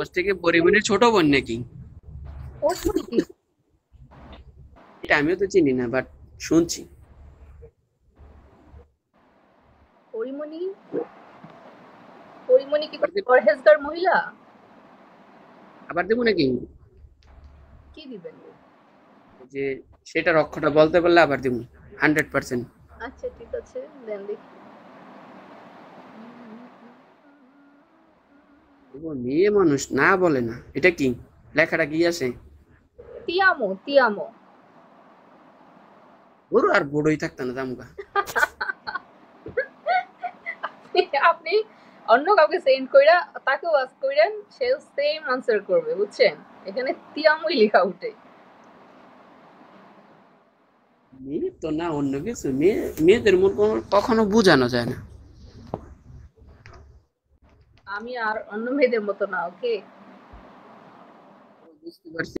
ওর থেকে পরিমণির ছোট বোন নাকি? এটা আমিও তো চিনি না বাট শুনছি। পরিমণি? পরিমণি কি পরহেজগার মহিলা? আবার দেবো নাকি? কি দিবেন? যে সেটা রক্ষটা বলতে পারলে আবার দেবো হান্ড্রেড পার্সেন্ট আচ্ছা ঠিক আছে দেন দেখি। মেয়ে মানুষ না বলে না। এটা কি? লেখাটা কি আছে? তিয়ামো তিয়ামো। ওর আর বড়ই থাকতো না দামগা। আপনি অন্য কাউকে সেন্ড কইরা তাকে ওয়াজ কইরেন সে সেম আনসার করবে বুঝছেন? এখানে তিয়ামই লেখা উঠে। মেয়ে তো না অন্য কিছু। মেয়ে মেয়েদের মন কখনো বোঝানো যায় না। আমি আর অন্য মেয়েদের মতো না ওকে বুঝতে পারছি।